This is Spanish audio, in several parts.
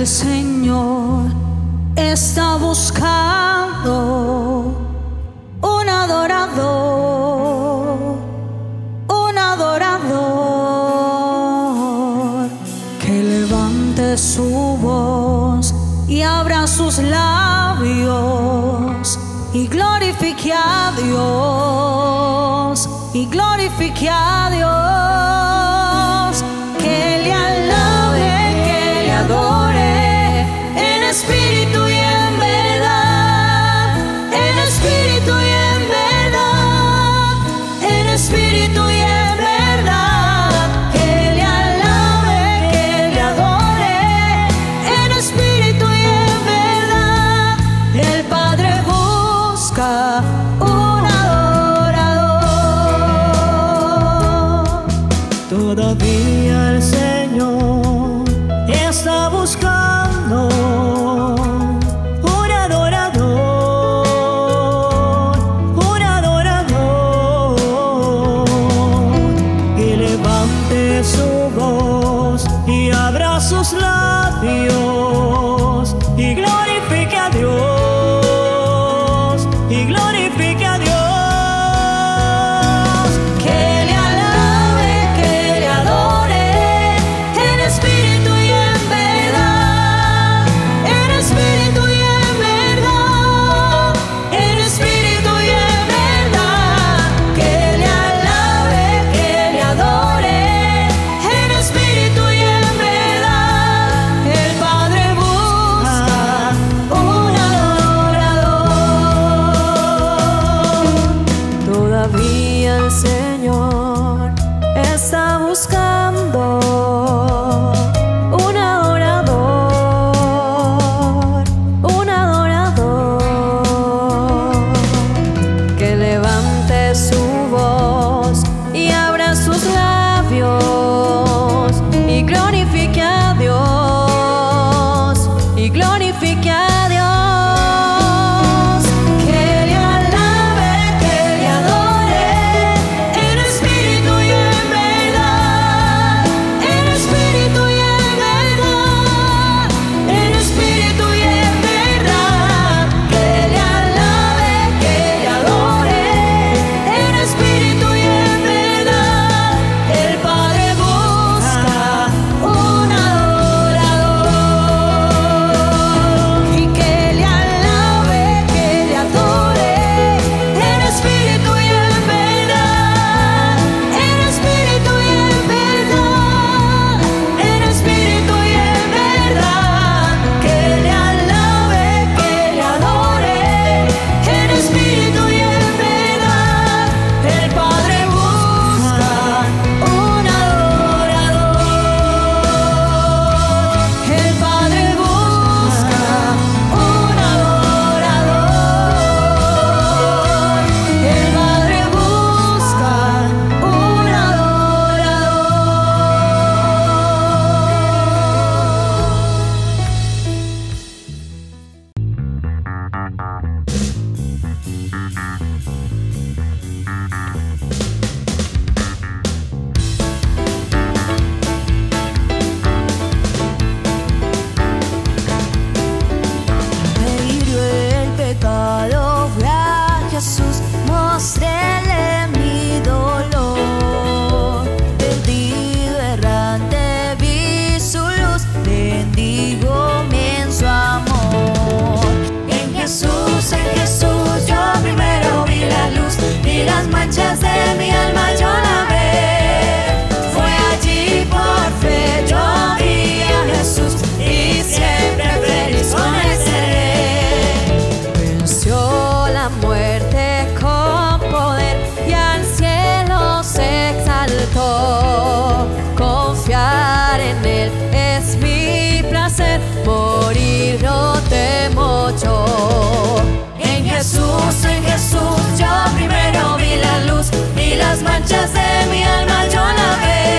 el Señor está buscando un adorador, un adorador que levante su voz y abra sus labios y glorifique a Dios, y glorifique a Dios. Jesús, en Jesús, yo primero vi la luz y las manchas de mi alma yo la veo.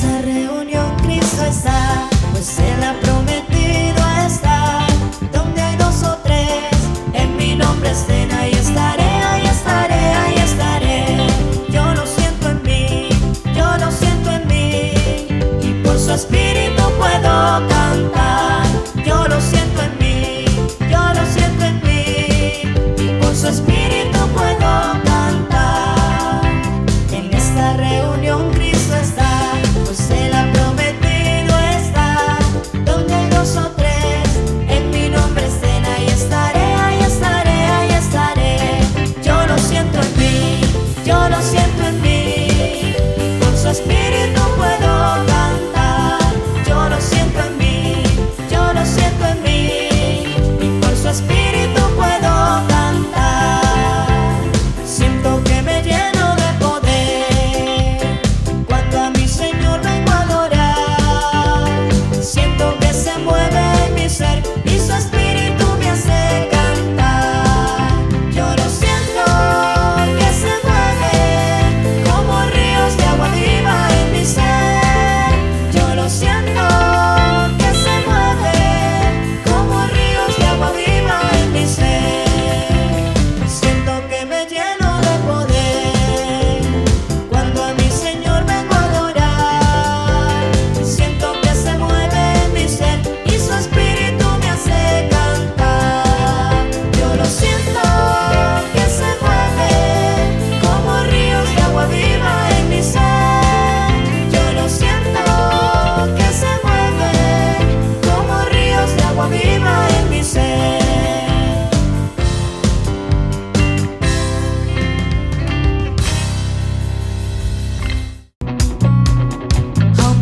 Nazareth.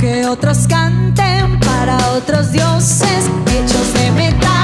que otros canten para otros dioses hechos de metal.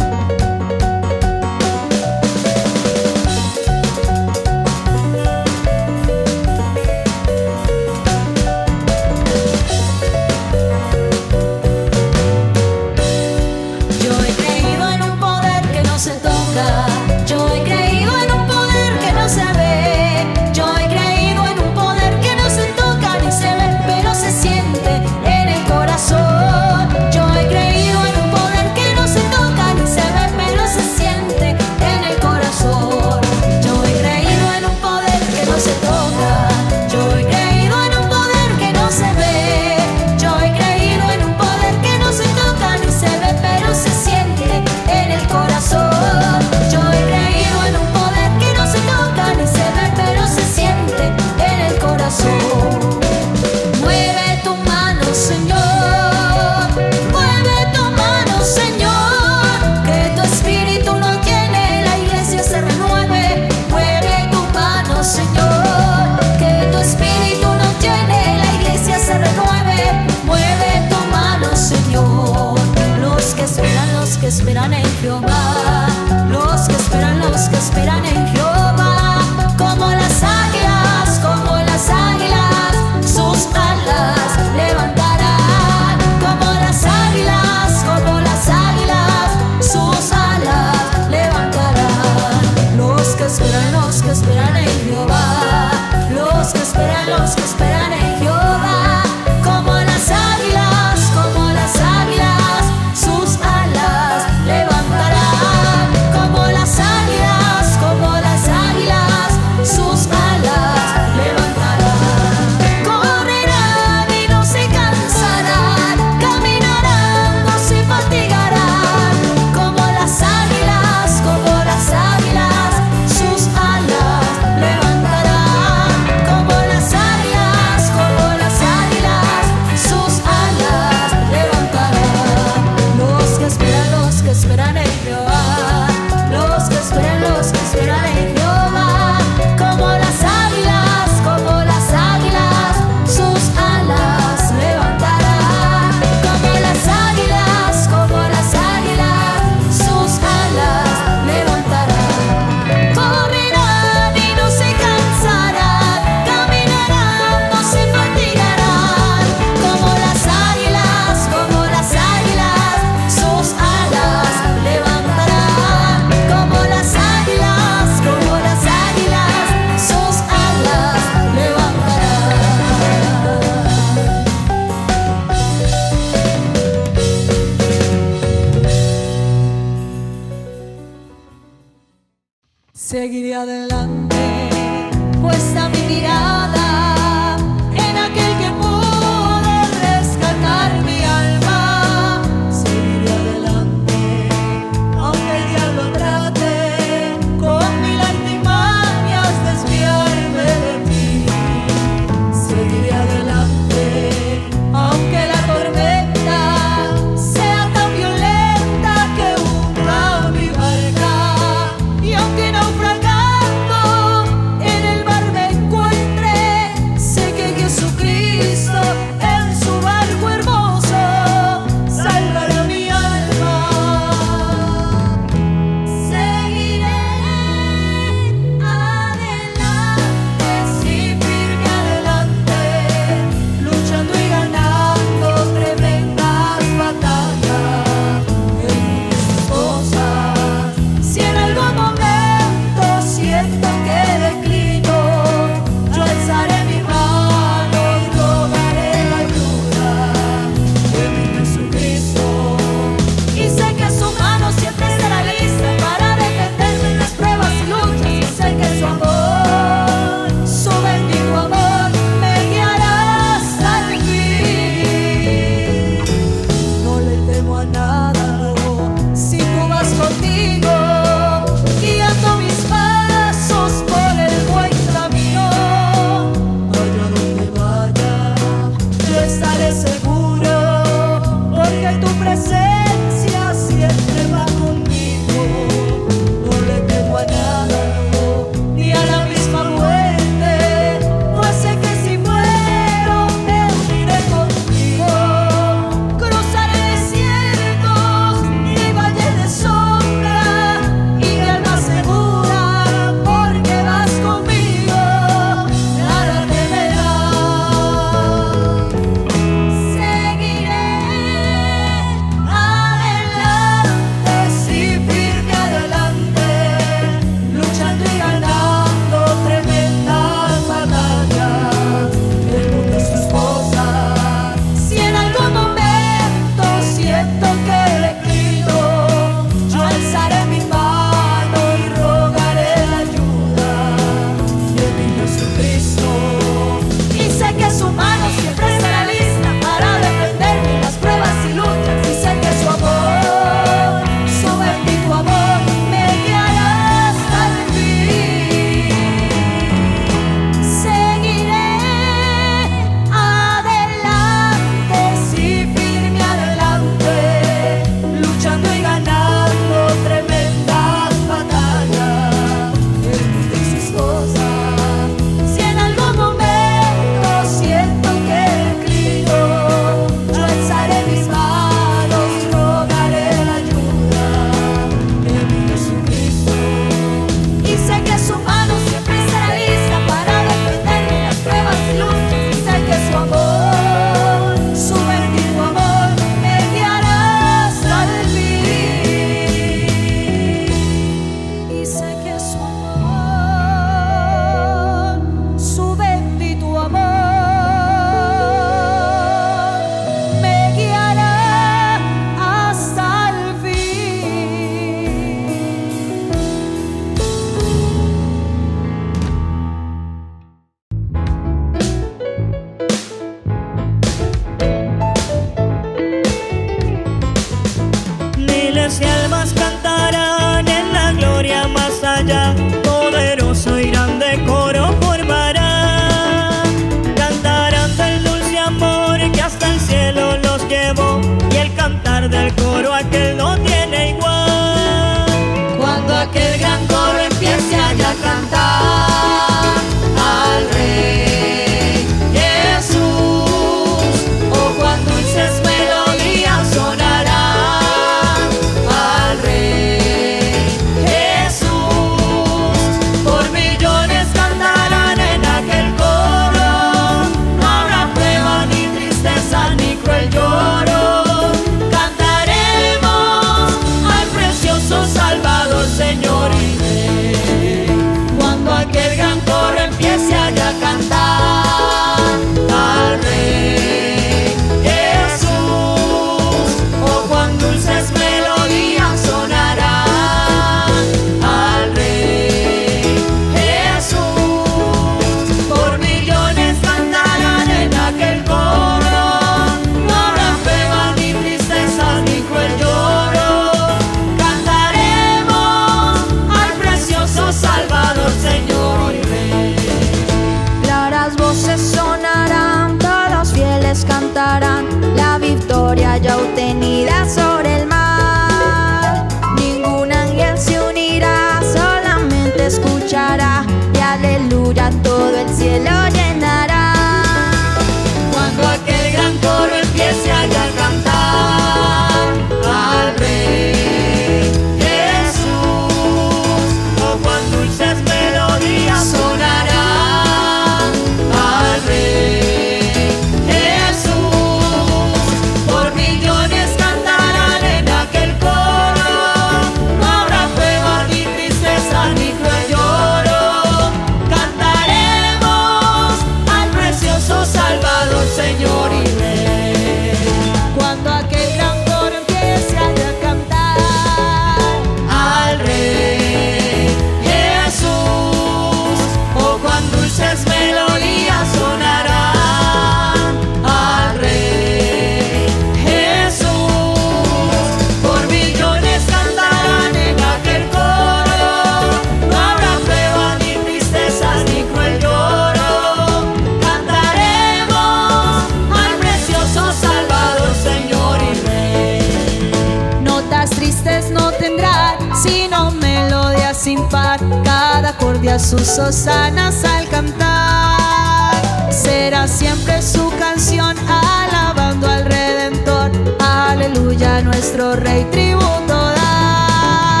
sus hosanas al cantar. Será siempre su canción alabando al Redentor. Aleluya, nuestro Rey tributo dar.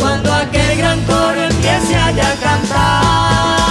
Cuando aquel gran coro empiece allá a cantar.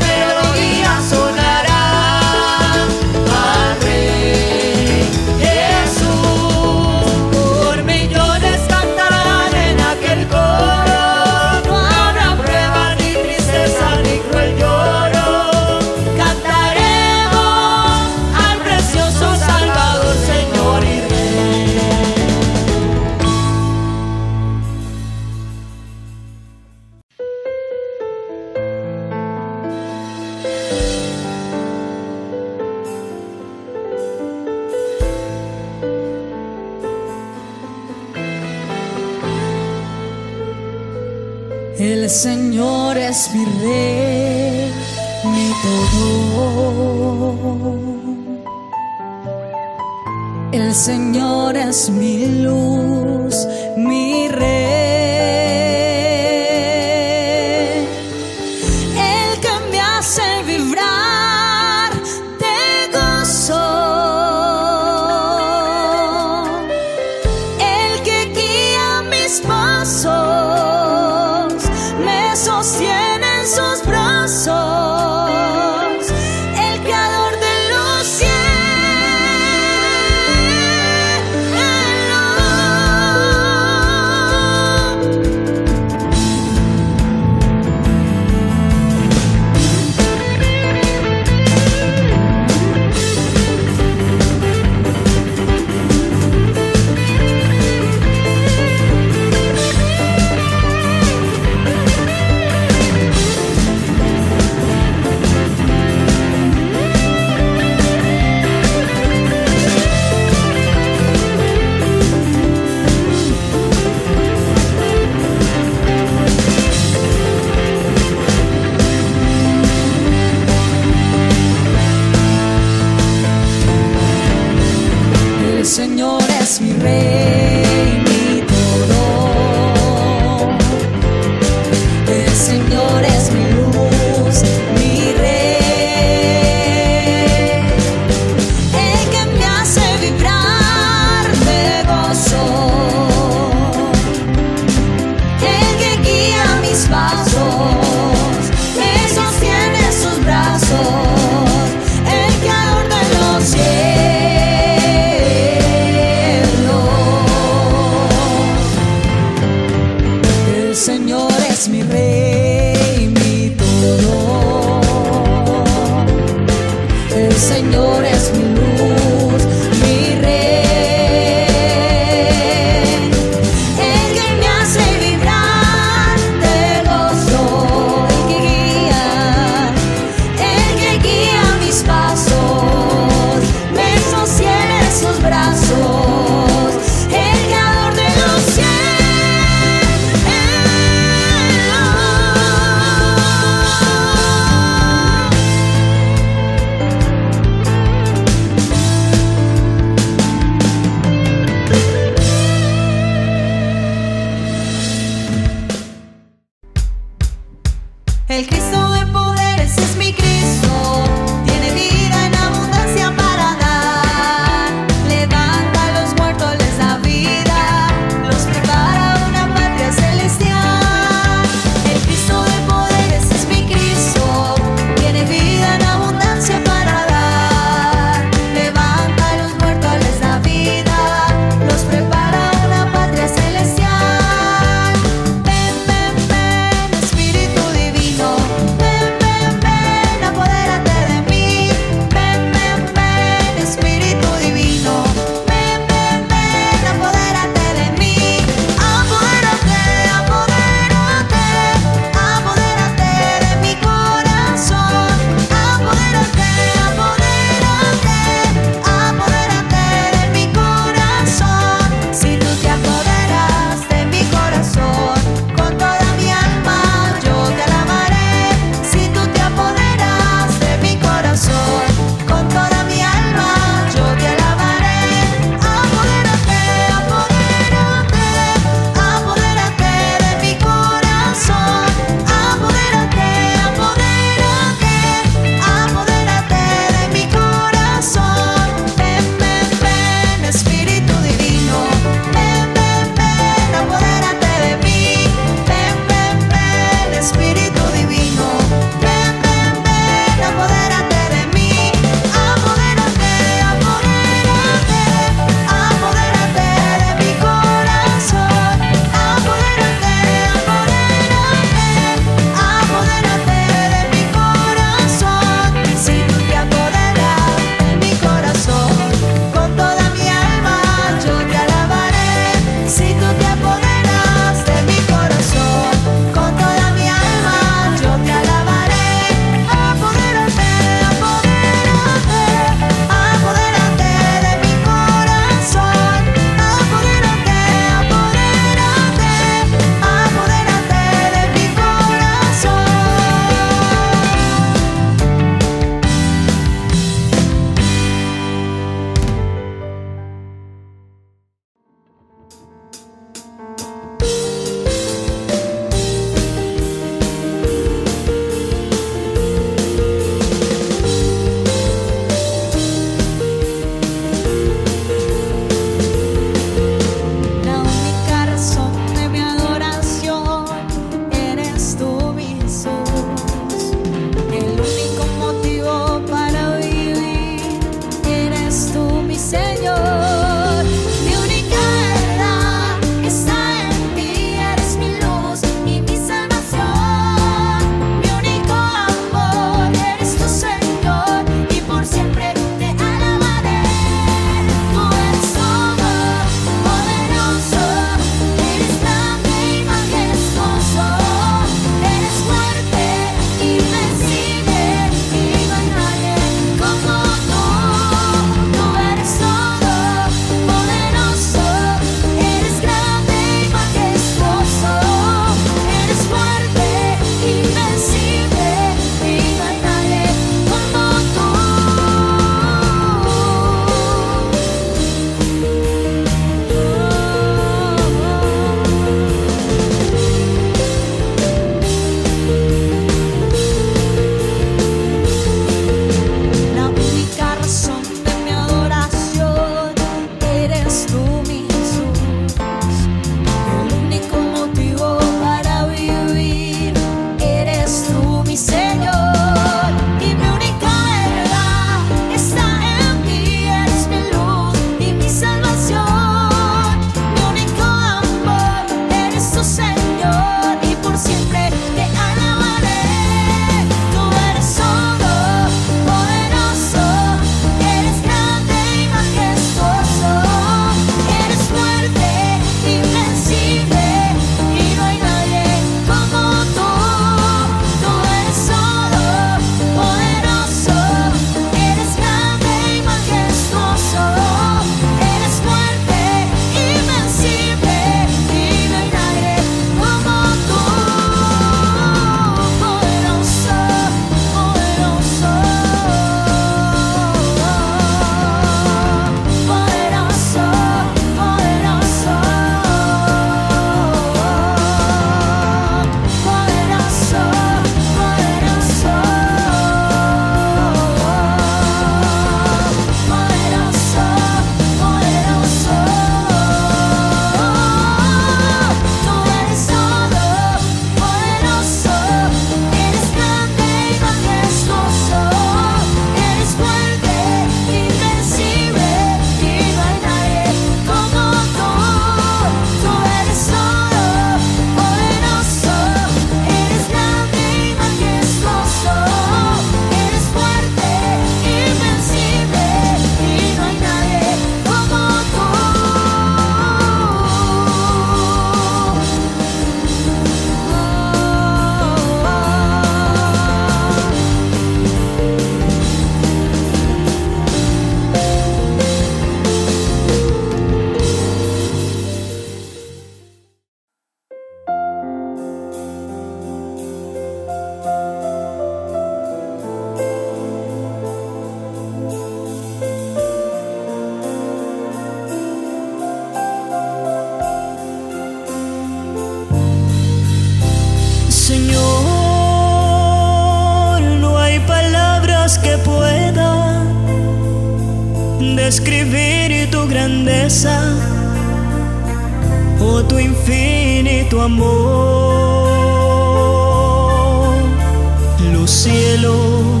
Los cielos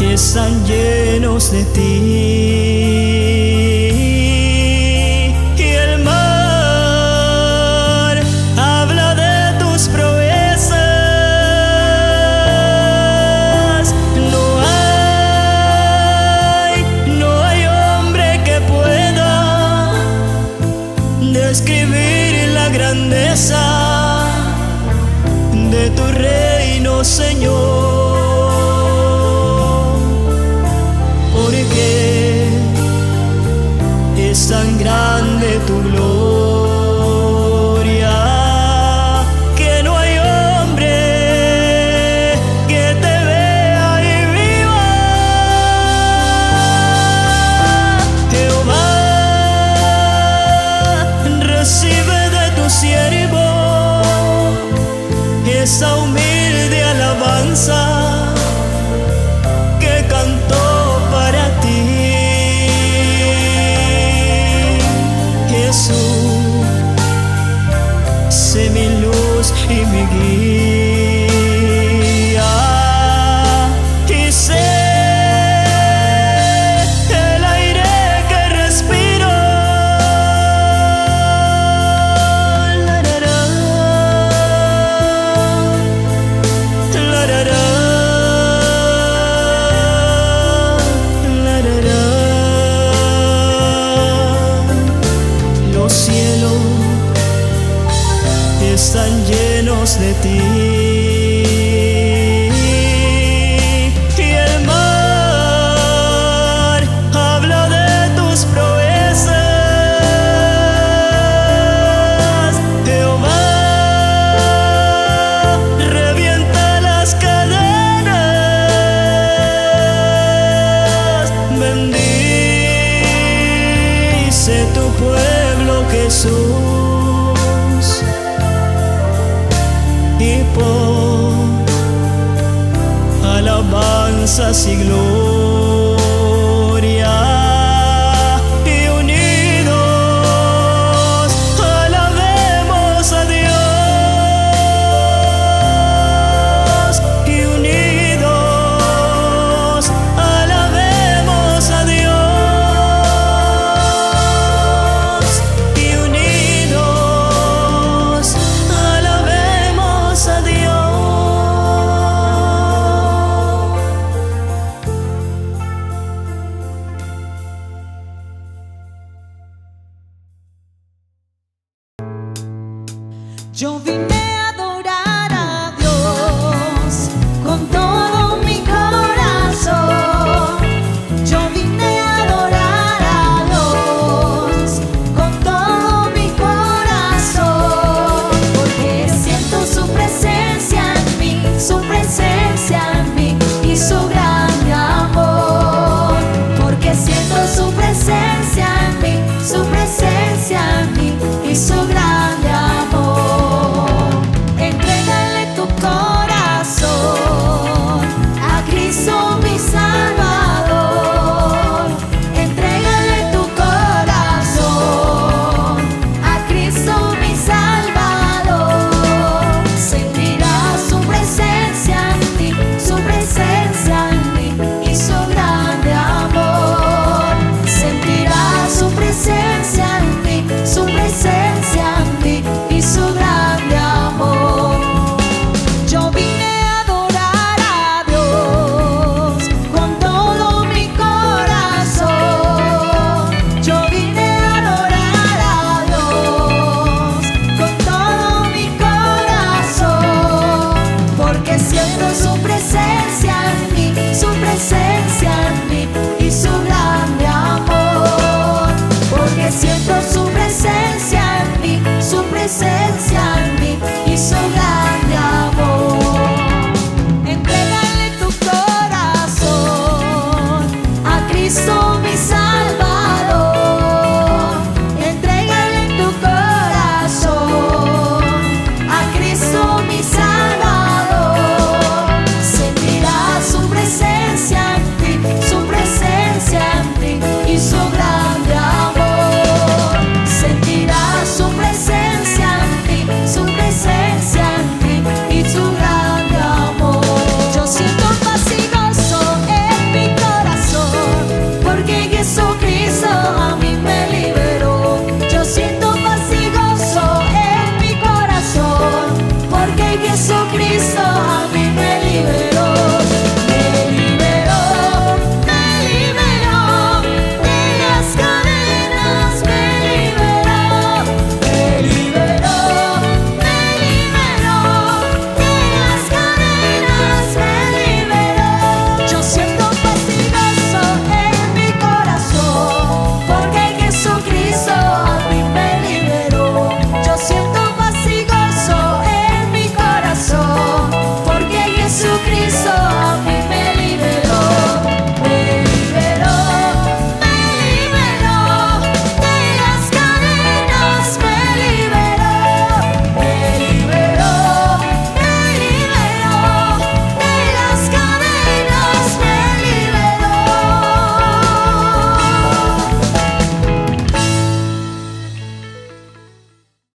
están llenos de ti. Alabanzas y gloria